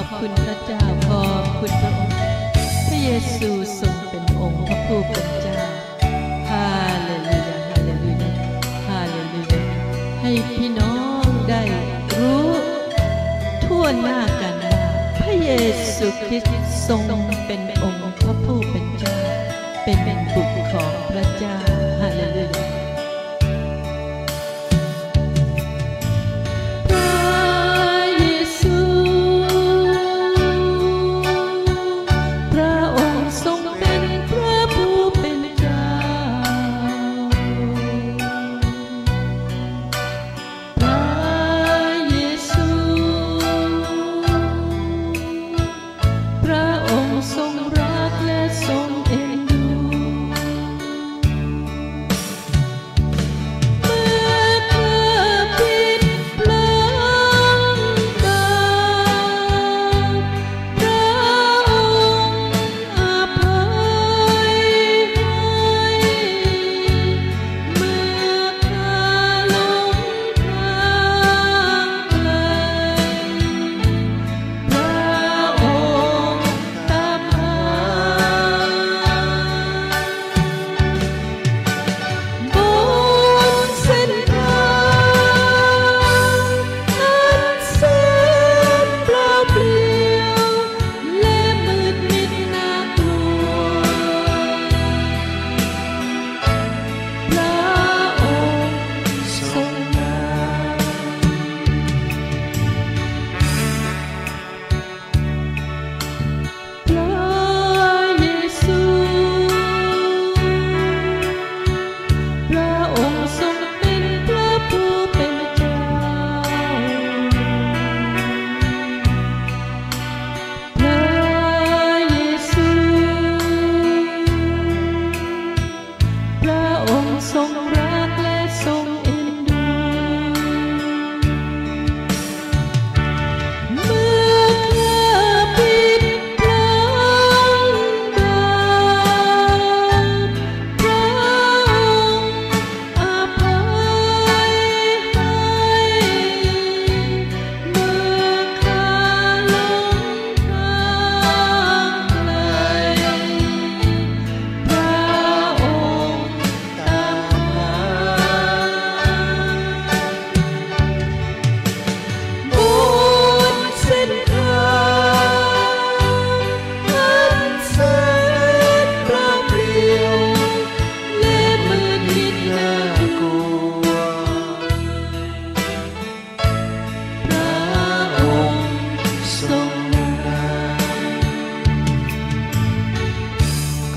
อบคุณพระเจ้า ขอบคุณพระองค์ พระเยซูทรงเป็นองค์พระผู้เป็นเจ้า ฮาเลลูยา ฮาเลลูยา ฮาเลลูยา ให้พี่น้องได้รู้ ทั่วหน้ากันว่าพระเยซูคริสต์ทรงเป็นองค์พระผู้เป็นเจ้า เป็น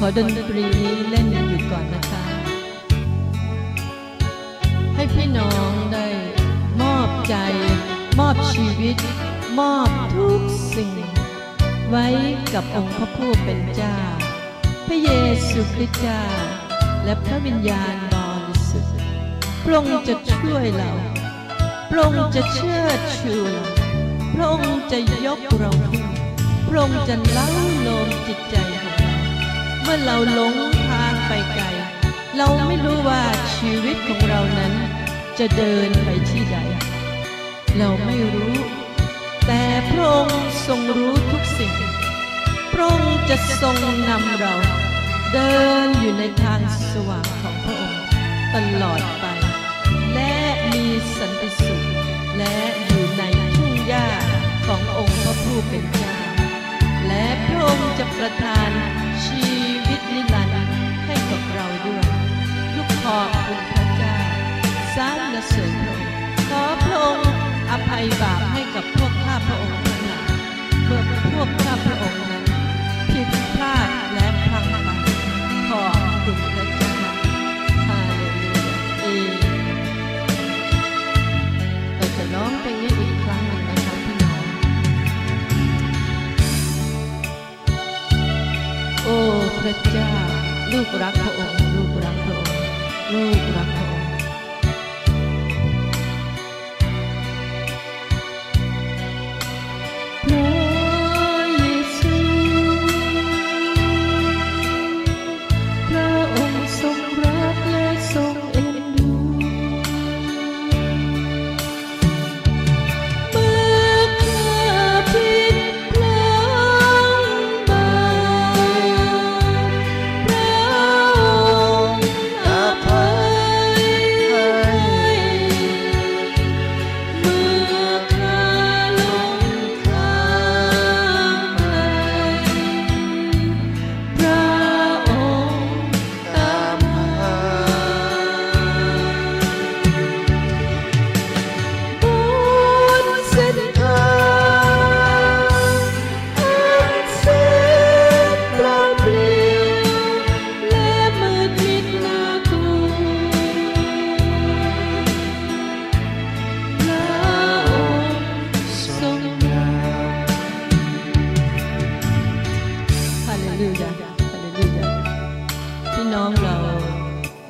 ขอดนตรีนี้เล่นอยู่ก่อนนะคะ ให้พี่น้องได้มอบใจ มอบชีวิต มอบทุกสิ่ง ไว้กับองค์พระผู้เป็นเจ้า พระเยซูคริสต์เจ้า และพระวิญญาณบริสุทธิ์พระองค์จะช่วยเราพระองค์จะเชื่อชูเราพระองค์จะยกเราขึ้นพระองค์จะเล้าโลมจิตใจเรา มื่อเราหลงทางไปไกล เราไม่รู้ว่าชีวิตของเรานั้น จะเดินไปที่ใด เราไม่รู้ แต่พระองค์ทรงรู้ทุกสิ่ง พระองค์จะทรงนำเรา เดินอยู่ในทางสว่างของพระองค์ตลอดไป และมีสันติสุขและอยู่ในทุ่งหญ้าขององค์พระผู้เป็นเจ้าและพระองค์จะประทานชีว ตนิรันดร์ให้กับเราด้วยลูกขอบคุณพระเจ้าสรรเสริญพระองค์ขอพระองค์อภัยบาป รักพระองค์ ลูกรักพระองค์ ลูกรัก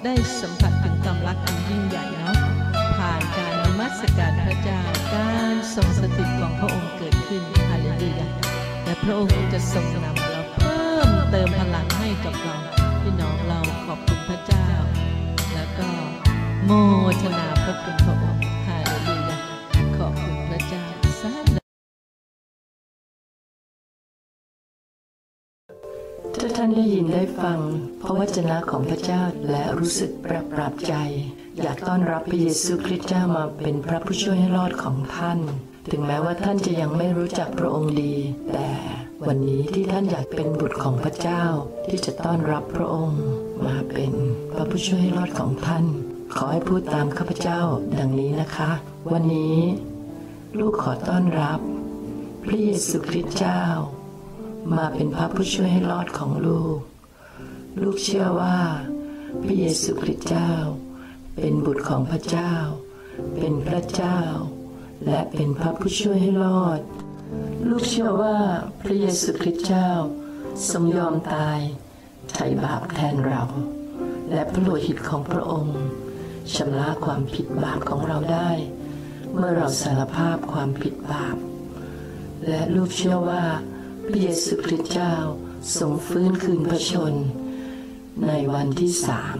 ได้สัมผัสถึงความรักอันยิ่งใหญ่เนาะผ่านการนมัสการพระเจ้าการทรงสถิตของพระองค์เกิดขึ้นฮาเลลูยาและพระองค์จะทรงนำเราเพิ่มเติมพลังให้กับเราพี่น้องเราขอบคุณพระเจ้า แล้วก็โมทนาพระคุณพระานได้ยินได้ฟังพระวจนะของพระเจ้าและรู้สึกปรับปรับใจ อยากต้อนรับพระเยซูคริสต์เจ้ามาเป็นพระผู้ช่วยให้รอดของท่าน ถึงแม้ว่าท่านจะยังไม่รู้จักพระองค์ดี แต่วันนี้ที่ท่านอยากเป็นบุตรของพระเจ้า ที่จะต้อนรับพระองค์ มาเป็นพระผู้ช่วยให้รอดของท่าน ขอให้พูดตามข้าพเจ้าดังนี้นะคะ วันนี้ ลูกขอต้อนรับ พระเยซูคริสต์เจ้า มาเป็นพระผู้ช่วยให้รอดของลูก ลูกเชื่อว่า พระเยซูคริสต์เจ้า เป็นบุตรของพระเจ้า เป็นพระเจ้า และเป็นพระผู้ช่วยให้รอด ลูกเชื่อว่าพระเยซูคริสต์เจ้า ทรงยอมตายไถ่บาปแทนเรา และพระโลหิตของพระองค์ชำระความผิดบาปของเราได้ เมื่อเราสารภาพความผิดบาป และลูกเชื่อว่า ระเยซูคริสต์เจ้าทรงฟื้นคืนพระชน ในวันที่สาม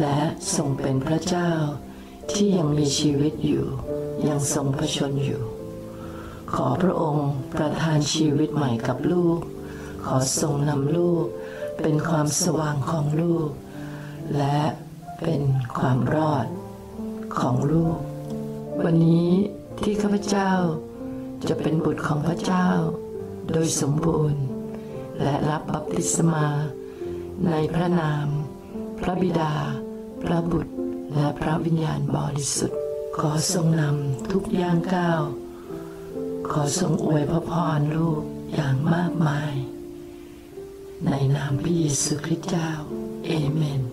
และทรงเป็นพระเจ้าที่ยังมีชีวิตอยู่ ยังทรงพระชนอยู่ ขอพระองค์ประทานชีวิตใหม่กับลูก ขอทรงนำลูก เป็นความสว่างของลูก และเป็นความรอดของลูก วันนี้ที่ข้าพเจ้าจะเป็นบุตรของพระเจ้า โดยสมบูรณ์ และรับบัพติศมา ในพระนาม พระบิดา พระบุตร และพระวิญญาณบริสุทธิ์ ขอทรงนำทุกย่างก้าว ขอทรงอวยพระพรลูกอย่างมากมาย ในนามพระเยซูคริสต์เจ้า เอเมน